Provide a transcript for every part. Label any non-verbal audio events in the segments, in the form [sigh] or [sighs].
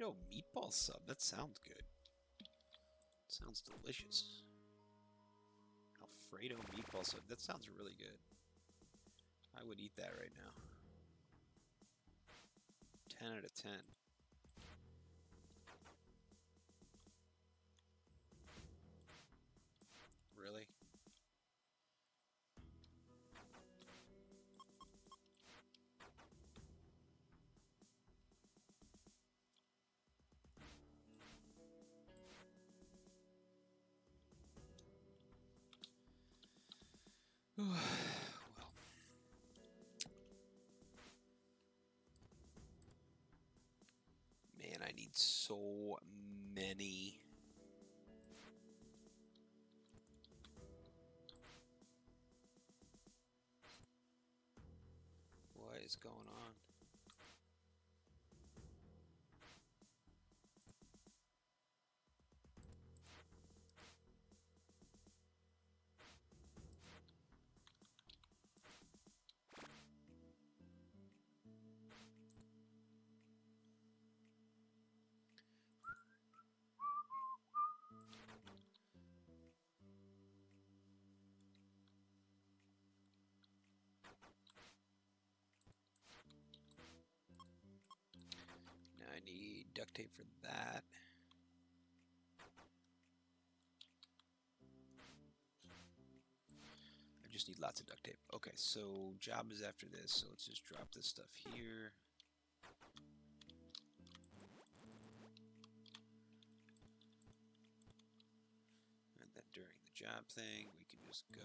Alfredo meatball sub. That sounds good. Sounds delicious. Alfredo meatball sub. That sounds really good. I would eat that right now. 10 out of 10. Really? What is going on? Need duct tape for that. I just need lots of duct tape. Okay, so job is after this, so let's just drop this stuff here. And then during the job thing, we can just go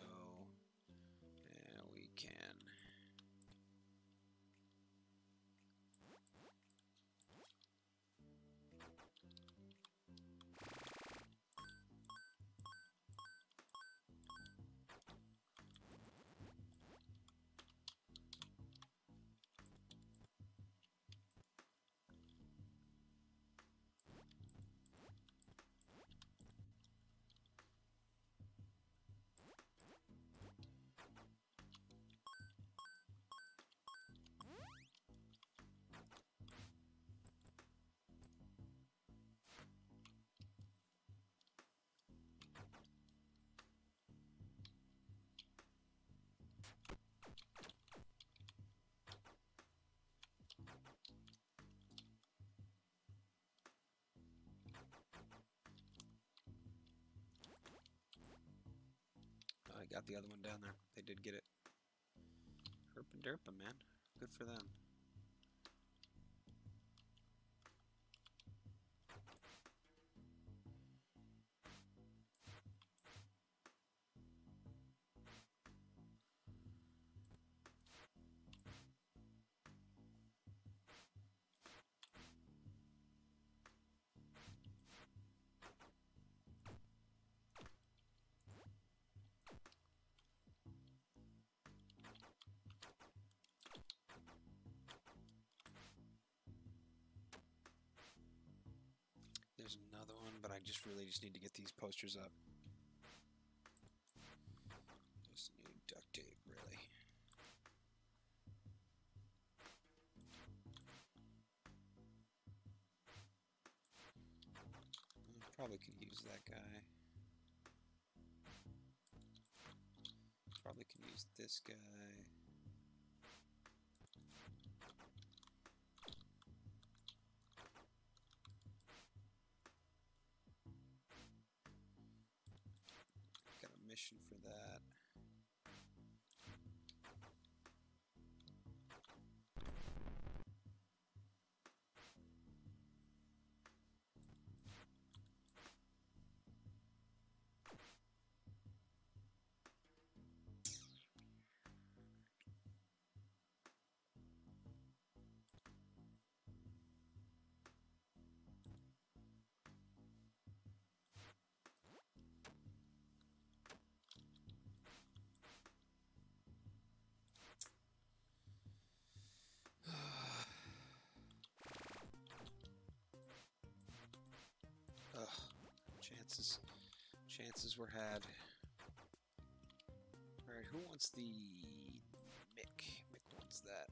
got the other one down there. They did get it. Herp and derpa, man. Good for them. Just need to get these posters up. Just need duct tape, really. Probably could use that guy. Probably can use this guy. For that. Chances, chances were had. All right, who wants the Mick? Mick wants that.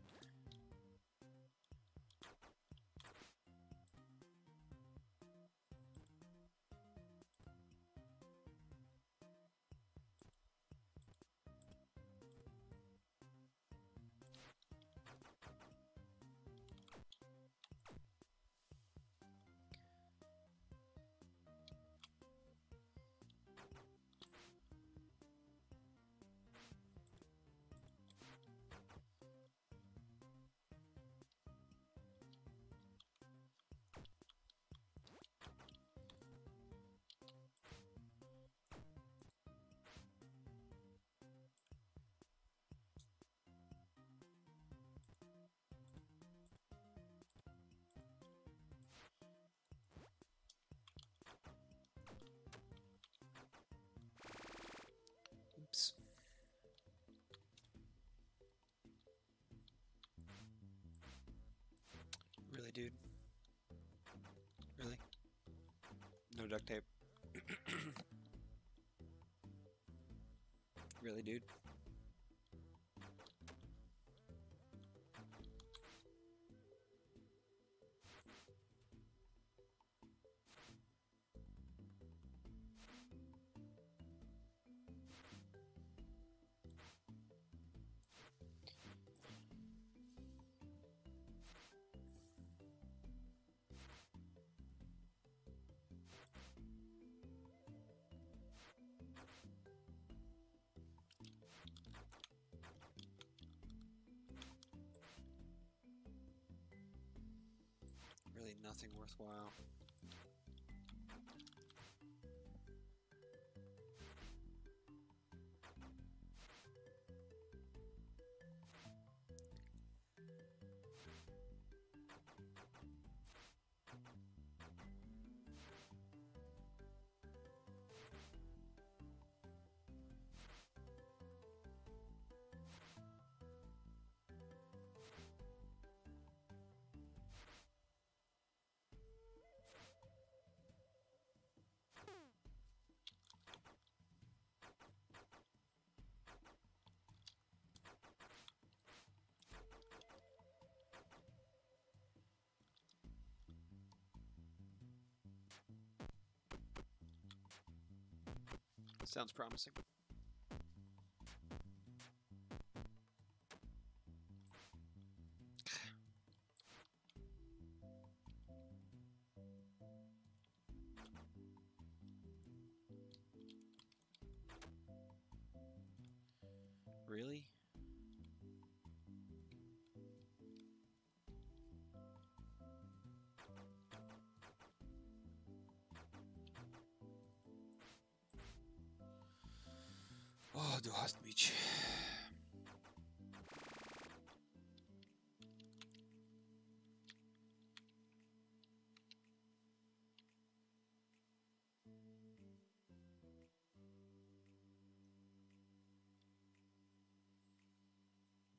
Dude. Really? No duct tape. [coughs] really, dude? Nothing worthwhile. Sounds promising. Really? Du hast mich.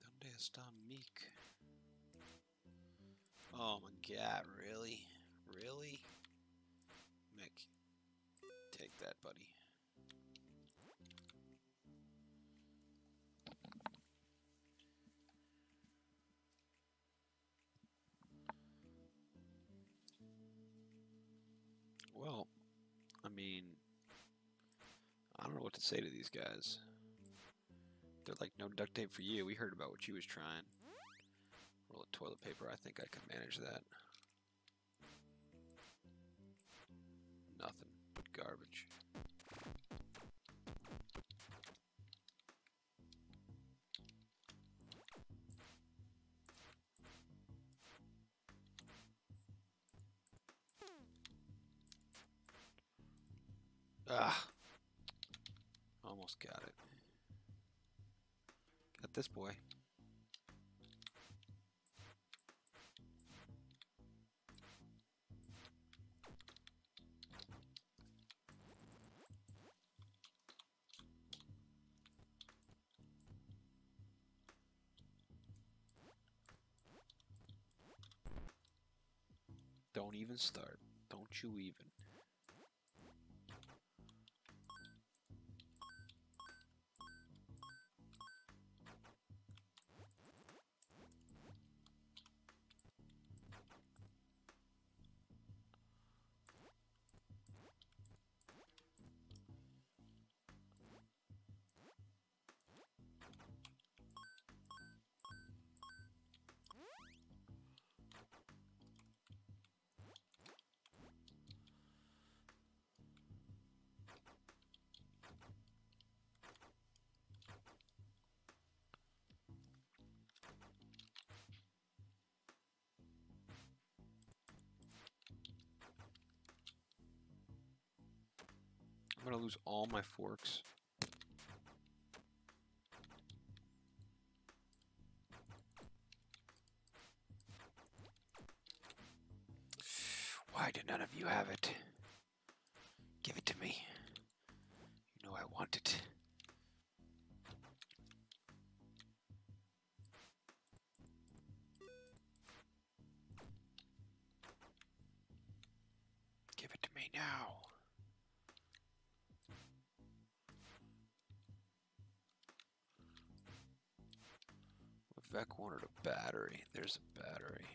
¿Dónde está Meek? Oh my god, really? Really? Mick, take that, buddy. Say to these guys. They're like, no duct tape for you. We heard about what you was trying. Roll of toilet paper. I think I can manage that. Nothing. But garbage. Even start. Don't you even. I'm gonna lose all my forks. Vec wanted a battery. There's a battery.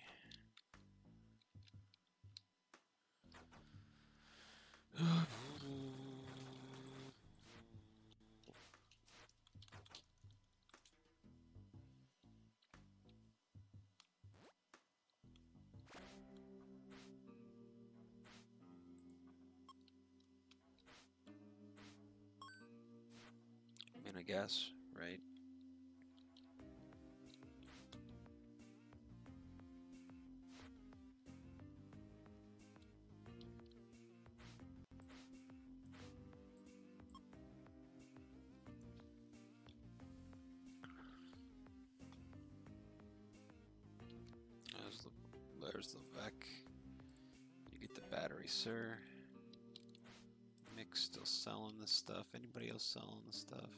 Sir. Mick still selling this stuff. Anybody else selling the stuff?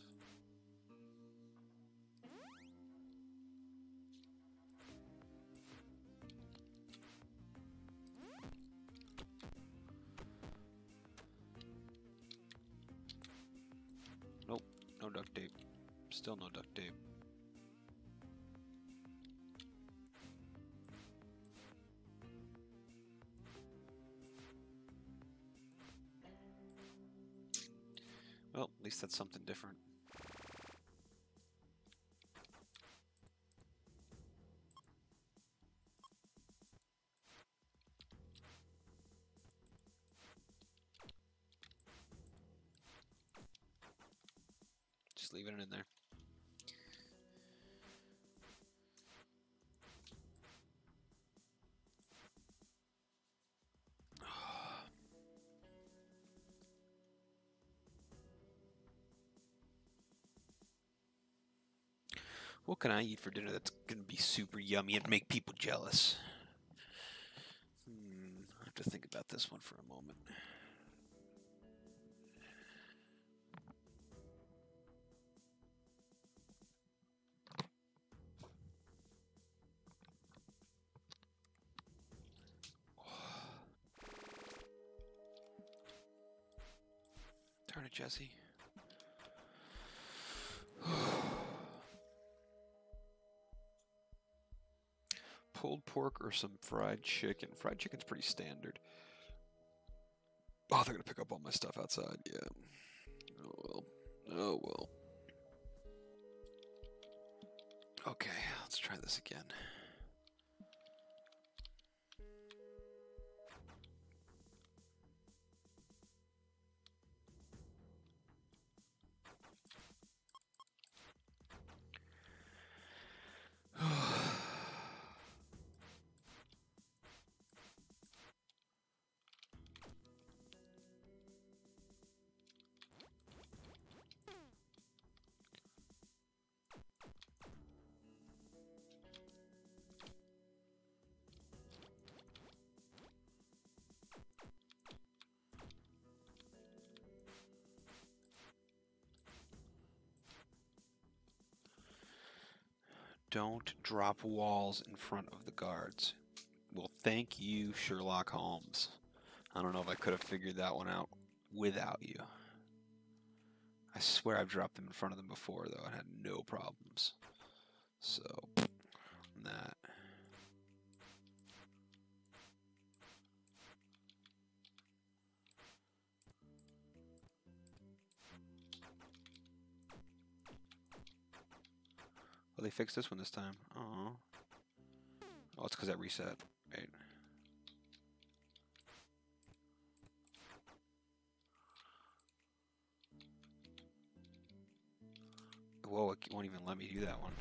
Just leaving it in there. [sighs] What can I eat for dinner that's gonna be super yummy and make people jealous? Hmm, I have to think about this one for a moment. Jesse. [sighs] Pulled pork or some fried chicken. Fried chicken's pretty standard. Oh, they're gonna pick up all my stuff outside. Yeah. Oh well. Oh well. Okay, let's try this again. Don't drop walls in front of the guards. Well, thank you, Sherlock Holmes. I don't know if I could have figured that one out without you. I swear I've dropped them in front of them before, though, and had no problems. So, that. Oh, they fixed this one this time. Oh. Oh, it's because that reset. Right. Whoa, it won't even let me do that one.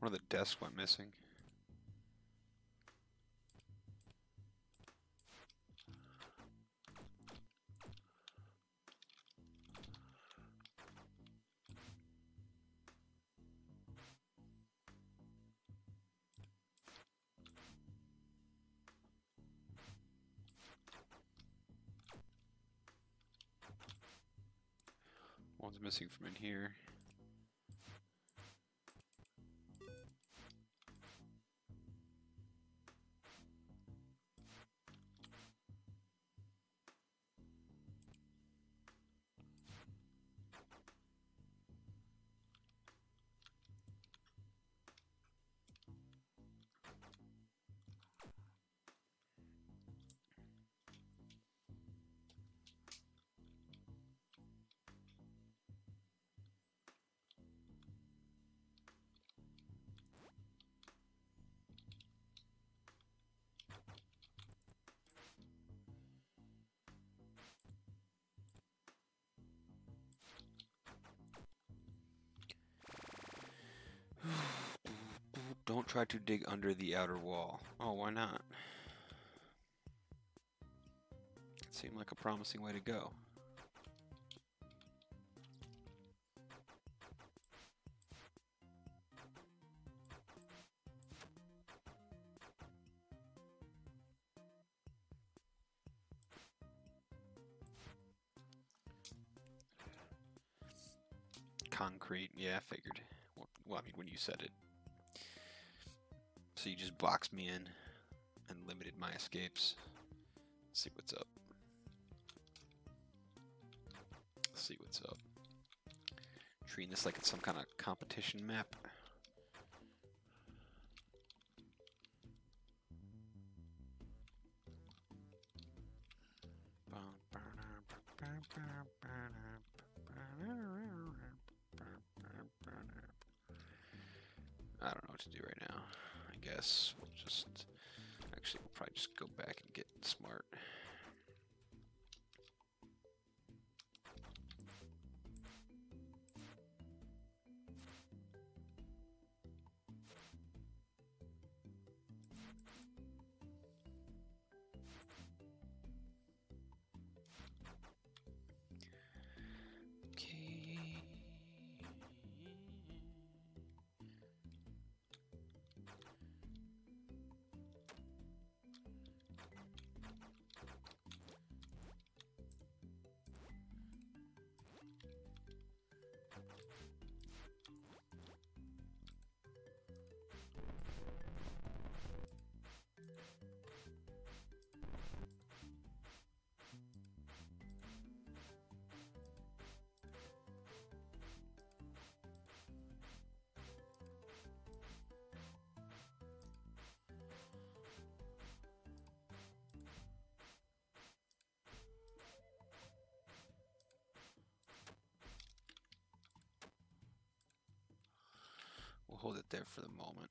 One of the desks went missing. One's missing from in here. Don't try to dig under the outer wall. Oh, why not? It seemed like a promising way to go. Concrete, yeah, I figured. Well, I mean, when you said it. Boxed me in and limited my escapes. Let's see what's up. Let's see what's up. Treating this like it's some kind of competition map. I don't know what to do right now. I guess we'll just actually we'll probably just go back and get smart. Hold it there for the moment.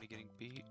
Hear getting beat.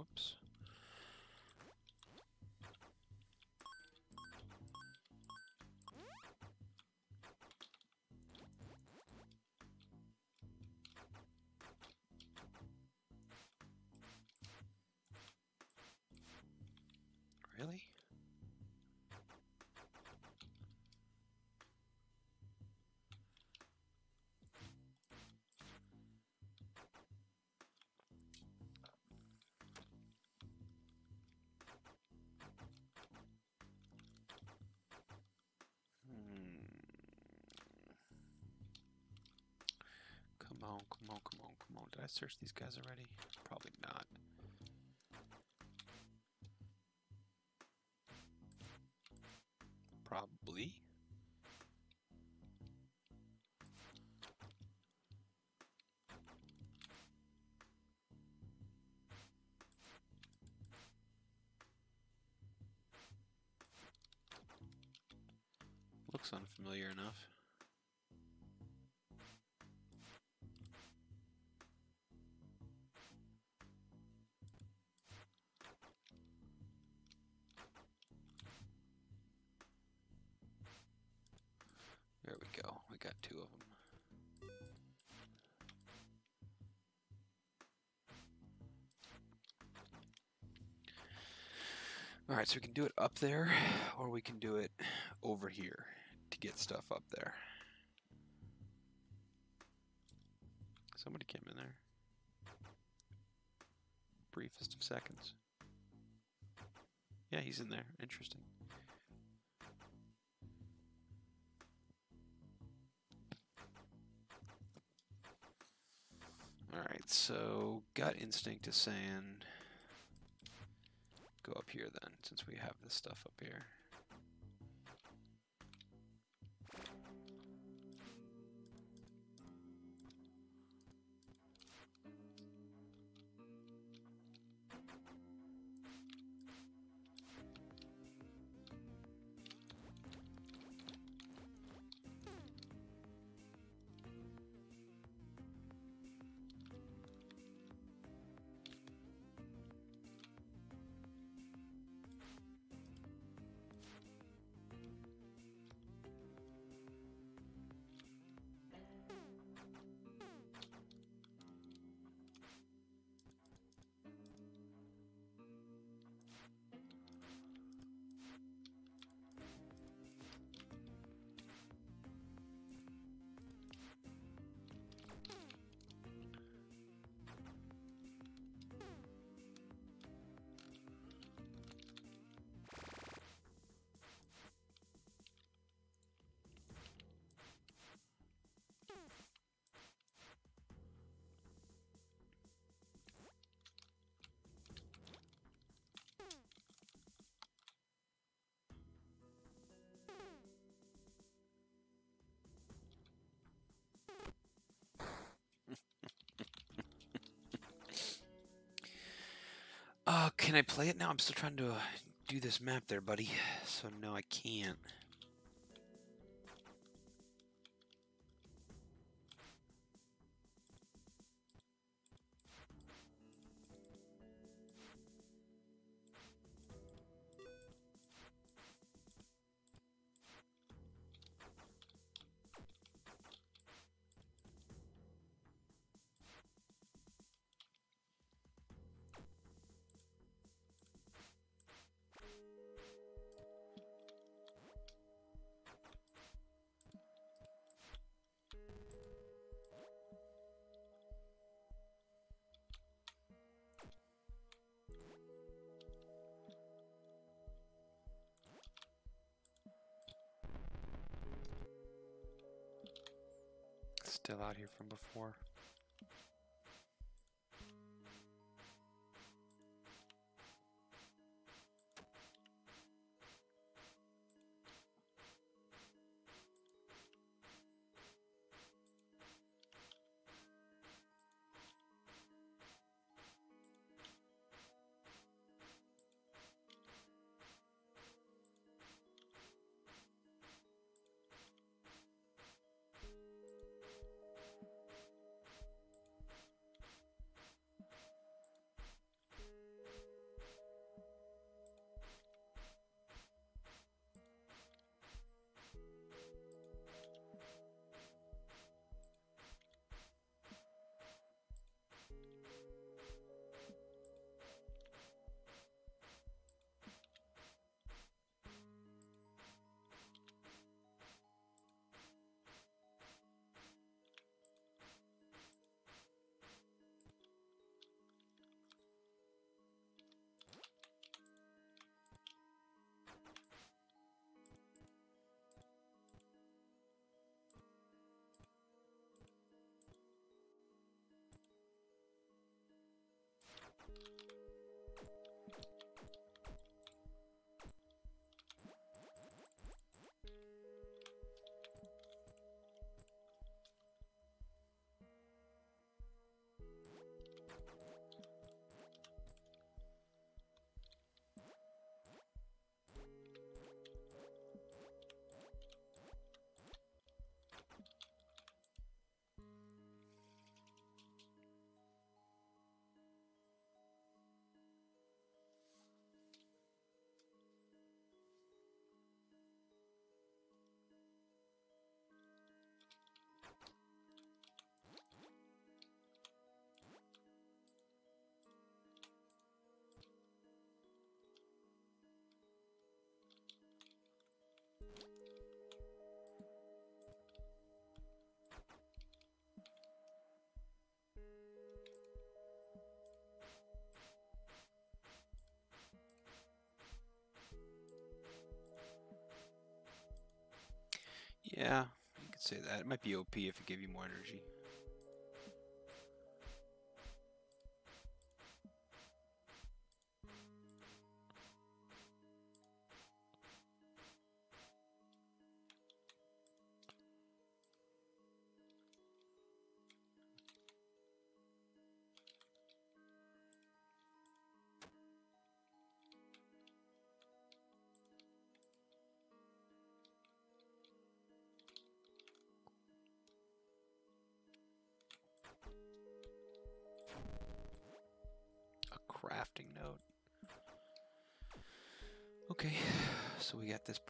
Whoops. Did I search these guys already? Probably not. Probably. Looks unfamiliar enough. So we can do it up there, or we can do it over here to get stuff up there. Somebody came in there. Briefest of seconds. Yeah, he's in there. Interesting. Alright, so gut instinct is saying go up here then, since we have this stuff up here. Can I play it now? I'm still trying to uh, do this map there, buddy. [sighs] So no, I can't. Still out here from before. Yeah, you could say that. It might be OP if it gave you more energy.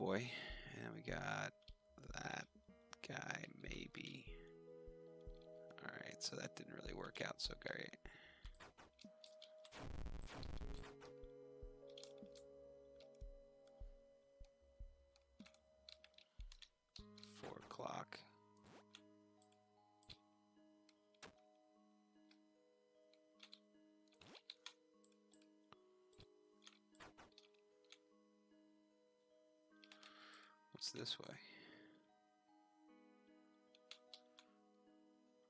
Boy, and we got that guy, maybe. Alright, so that didn't really work out so great. This way?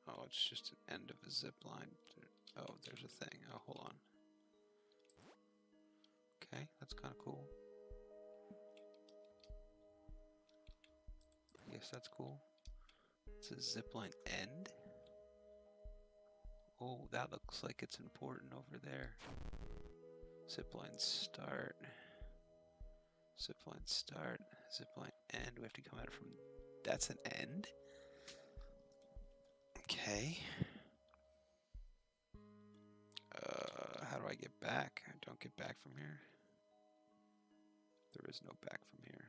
Oh, it's just an end of a zip line. Oh, there's a thing. Oh, hold on. Okay, that's kind of cool. I guess that's cool. It's a zip line end. Oh, that looks like it's important over there. Zipline start. Zipline start. Zipline end. We have to come out from. That's an end? Okay. Uh, how do I get back? I don't get back from here. There is no back from here.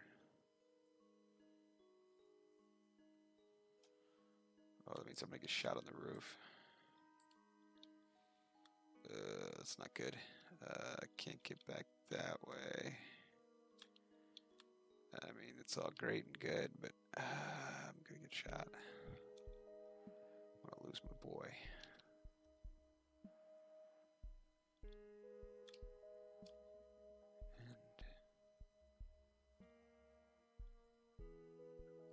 Oh, that means I'm gonna get shot on the roof. Uh, that's not good. Uh, I can't get back that way. I mean, it's all great and good, but uh, I'm gonna get shot. I'm gonna lose my boy. And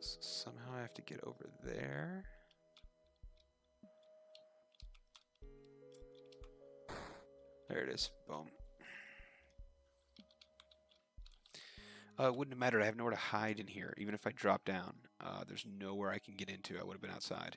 s- somehow I have to get over there. There it is. Boom. Uh, it wouldn't have mattered. I have nowhere to hide in here. Even if I drop down, uh, there's nowhere I can get into. I would have been outside.